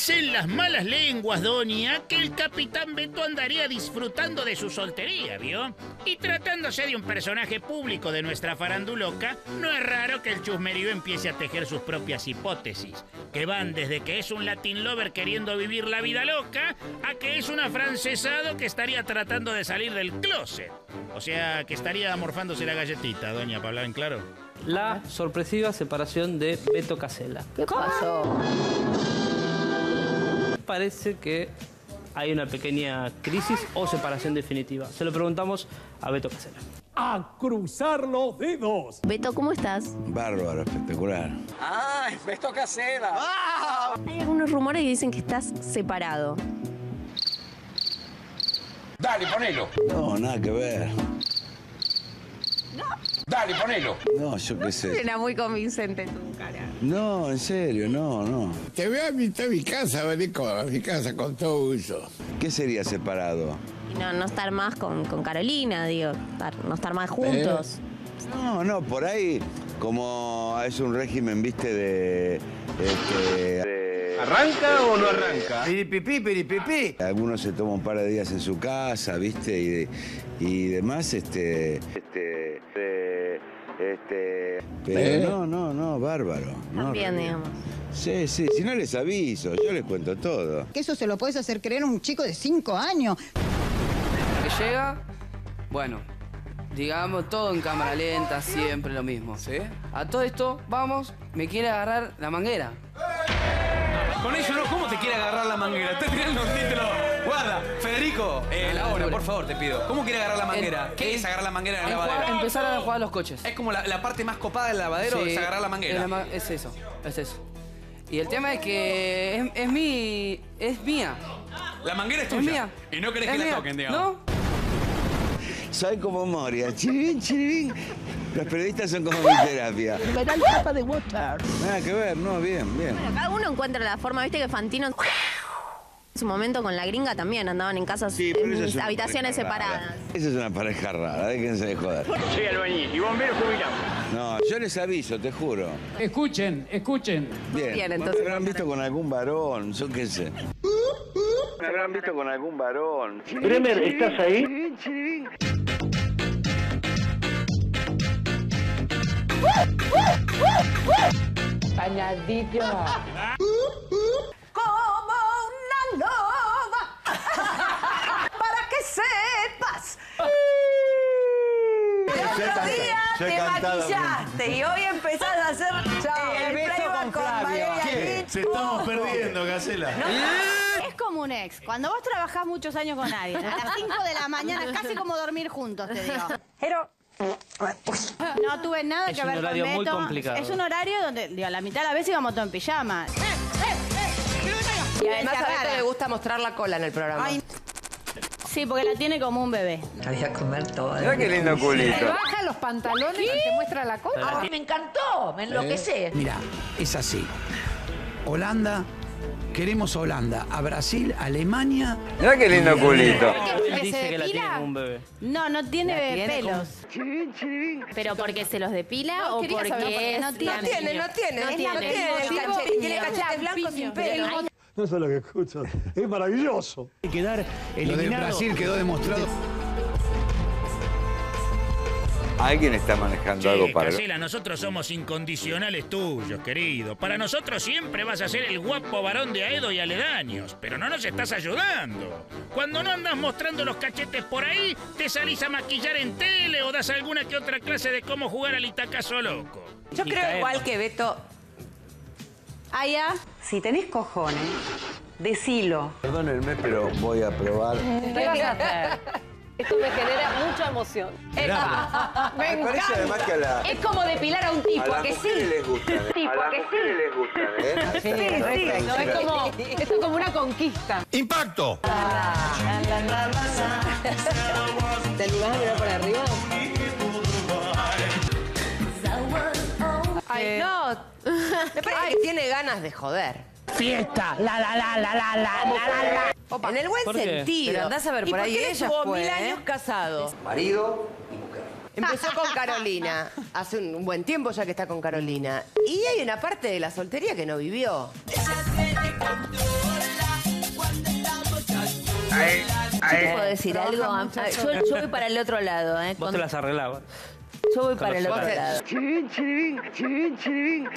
Dicen las malas lenguas, doña, que el capitán Beto andaría disfrutando de su soltería, ¿vio? Y tratándose de un personaje público de nuestra faranduloca, no es raro que el chusmerío empiece a tejer sus propias hipótesis, que van desde que es un Latin lover queriendo vivir la vida loca, a que es un afrancesado que estaría tratando de salir del closet. O sea, que estaría morfándose la galletita, doña, para hablar en claro. La sorpresiva separación de Beto Casella. ¿Qué pasó? Parece que hay una pequeña crisis o separación definitiva. Se lo preguntamos a Beto Casella. a cruzar los dedos. Beto, ¿cómo estás? Bárbaro, espectacular. Hay algunos rumores que dicen que estás separado. Dale, ponelo. No, nada que ver. Dale, ponelo. No, yo qué sé. Era muy convincente tu cara. No, en serio, no, no. Te voy a invitar a mi casa, vení con, a mi casa con todo gusto. ¿Qué sería separado? Y no, no estar más con, con Carolina, digo, estar- no estar más juntos. No, no, por ahí, como es un régimen, viste, de. Este, de- ¿Arranca o no arranca? Piripipí, piripipí. Algunos se toman un par de días en su casa, viste, y, y demás, este. Este. de- este. Pero no, no, no, bárbaro. No, También, digamos. Sí, sí, si no les aviso, yo les cuento todo. Que eso se lo puedes hacer creer a un chico de 5 años. que llega, bueno, digamos todo en cámara lenta, siempre lo mismo. ¿Sí? A todo esto, vamos, me quiere agarrar la manguera. Con eso no, ¿cómo te quiere agarrar la manguera? Estás tirando un título. Guarda, Federico, eh, la hora, por favor, te pido. ¿Cómo quiere agarrar la manguera? En- ¿Qué es agarrar la manguera en el lavadero? empezar a jugar a los coches. Es como la, la parte más copada del lavadero, Sí, es agarrar la manguera. es la ma- Es, eso, es eso. Y el tema es que es, es mi. es mía. La manguera es Es tuya. mía. Y no querés Es que la mía. toquen, digamos. ¿No? Soy como Moria, chiribín, chiribín. Los periodistas son como mi terapia. Me da el tapa de water. Nada que ver, no, bien, bien. Bueno, cada uno encuentra la forma, viste que Fantino su momento con la gringa también andaban en casas, Sí, pero eso en es una habitaciones separadas. Esa es una pareja rara, déjense de joder. Soy albañil y bombero jubilado. No, yo les aviso, te juro. Escuchen, escuchen. Bien, Bien, ¿no entonces- me habrán visto con algún varón, yo qué sé. Me habrán visto con algún varón. Bremer, ¿estás ahí? Chiribín, chiribín. Como una loba. Para que sepas. El otro día yo he te cantado maquillaste y hoy empezás a hacer el playback con Valeria Lynch. Se estamos perdiendo, Gacela. Es como un ex. Cuando vos trabajás muchos años con alguien, a las 5 de la mañana, es casi como dormir juntos, te digo. Pero No tuve nada Es que ver con horario muy Beto. complicado. Es un horario donde, digo, la mitad de las veces íbamos todos en pijama. Y Además a Beto le gusta mostrar la cola en el programa. Ay, sí, porque la tiene como un bebé. Mirá qué lindo culito. baja los pantalones y te muestra la cola. me encantó, me enloquecé. Mira, es así. Holanda, queremos a Holanda, a Brasil, a Alemania. Mirá qué lindo culito. Él ¿Que dice que la tiene como un bebé. No, no tiene, tiene pelos. ¿Pero porque se los depila o porque saber por qué no tiene. No tiene, no tiene. No No tiene. tiene cachete, tiene tipo, cachetes blancos sin pelo. No sé lo que escucho. Es maravilloso. Quedar Lo de Brasil quedó demostrado. Alguien está manejando Che, algo para... Casela, nosotros somos incondicionales tuyos, querido. Para nosotros siempre vas a ser el guapo varón de Aedo y aledaños, pero no nos estás ayudando. Cuando no andas mostrando los cachetes por ahí, te salís a maquillar en tele o das alguna que otra clase de cómo jugar al Itacazo loco. Yo creo igual que Beto. Allá. Si tenés cojones, decilo. Perdónenme, pero voy a probar. ¿Qué vas a hacer? Esto me genera mucha emoción. me Me parece además que a la... Es como depilar a un tipo, a las mujeres les gustan. ¿eh? Tipo, a las que sí. les gustan, ¿eh? Sí, sí, no, es como, esto es como una conquista. ¡Impacto! ¿Te animás a mirar para arriba? Ay, no. Me parece que tiene ganas de joder. Fiesta, la la la la la la la la. En el buen ¿Por qué? sentido. Pero andás a ver, ¿Y por ahí qué ella estuvo fue, mil ¿eh? años casado. Marido y mujer. Empezó con Carolina. Hace un buen tiempo ya que está con Carolina. Y hay una parte de la soltería que no vivió. Ahí, puedo decir algo. Ah, Yo, yo voy para el otro lado, ¿eh? Vos Con- te las arreglabas. Yo voy para el otro lado.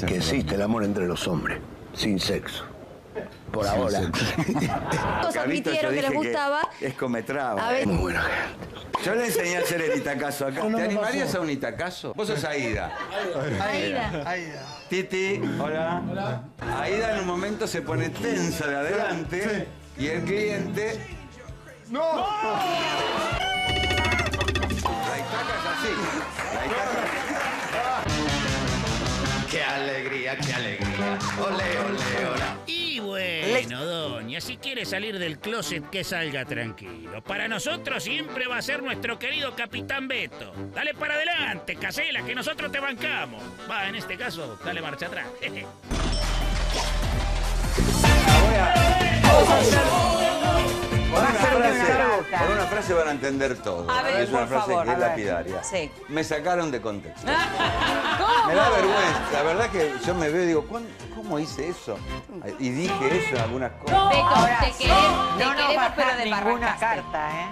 Que existe el amor entre los hombres, sin sexo. Por Sin ahora. Todos admitieron que les gustaba. Es cometraba. A ver. Muy buena Yo le enseñé a hacer el itacazo acá. No, no ¿Te animarías pasó. a un itacazo? Vos sos Aida. Aida. Titi, hola. Aida en un momento se pone tensa de adelante y el cliente. ¡No! La La ¡Qué alegría, qué alegría! ¡Ole, ole, hola! Y bueno, doña, si quiere salir del closet, que salga tranquilo. Para nosotros siempre va a ser nuestro querido Capitán Beto. Dale para adelante, Casela, que nosotros te bancamos. Va, en este caso, dale marcha atrás. una frase van a entender todo. A ver, es una por frase favor, que es lapidaria. Sí. Me sacaron de contexto. ¿Cómo? Me da vergüenza. La verdad que yo me veo y digo, ¿cuán- ¿cómo hice eso? Y dije eso en algunas cosas. Te queremos, No te bajás pero ninguna desbarrancaste. carta, ¿eh?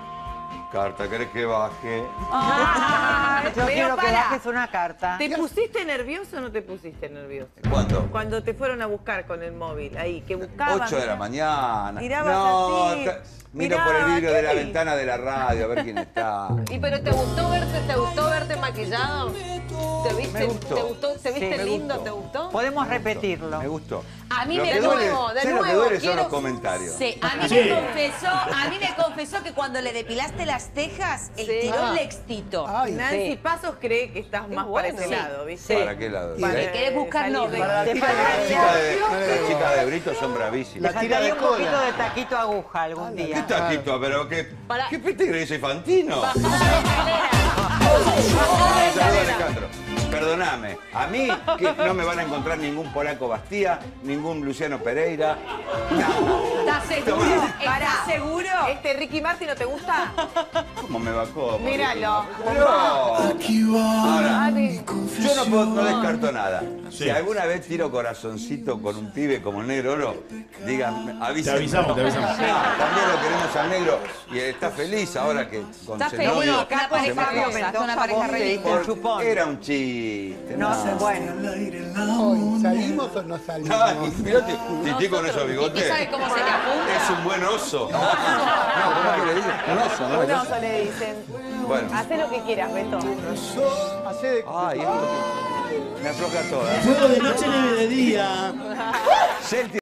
Carta, ¿querés que baje? Ah, yo Pero quiero que para. bajes una carta. ¿Te pusiste nervioso o no te pusiste nervioso? ¿Cuándo? Cuando te fueron a buscar con el móvil, ahí, que buscaban. 8 de la mañana. Mirabas no, así, miro por el miraba, vidrio de la ventana de la radio a ver quién está. ¿Y pero te gustó verte, te gustó verte maquillado? ¿Te viste, Me gustó. ¿Te gustó? ¿Te viste me lindo? gustó. ¿Te gustó? Podemos repetirlo. Me gustó. A mí Lo me duele- nuevo, de ¿sabes lo que nuevo, duele son los comentarios. Sí, a mí, Sí. me confesó, a mí me confesó que cuando le depilaste las tejas, el Sí. tirón Ah. le excitó. Nancy Sí. Pasos cree que estás más bueno. para ese Sí. lado, ¿viste? ¿Para qué lado? Para ¿Te querés buscar novio? de- de Las chicas de, de Brito son bravísimas. Le faltaría un poquito de taquito aguja algún ¿Qué día. taquito? ¿Pero qué? ¿Qué pete crees? ¿Soy Fantino? Bajá la escalera. Alejandro. Perdóname, a mí que no me van a encontrar ningún polaco Bastía, ningún Luciano Pereira. ¿Estás seguro? ¿Estás seguro? ¿Este Ricky Martin no te gusta? ¿Cómo me bajó? Míralo. No. Ahora, yo no, puedo- no descarto nada. Si alguna vez tiro corazoncito con un pibe como el negro oro, digan, avísenme. Te avisamos, te avisamos. No, también lo queremos al negro y está feliz ahora que con Está feliz, una pareja una pareja re linda. Por- chupón. Era un chiste. No sé, bueno. Hoy, ¿Salimos o no salimos? Ay, mirate, Titi con esos bigotes. ¿Titi sabe cómo se le Es un buen oso. No, ¿cómo que le dicen? Un oso, ¿no? Un oso le dicen. Bueno. Haz lo que quieras, Beto. Hacé de... Ay, esto me afloja toda. Fuego de noche, nieve de día. Celti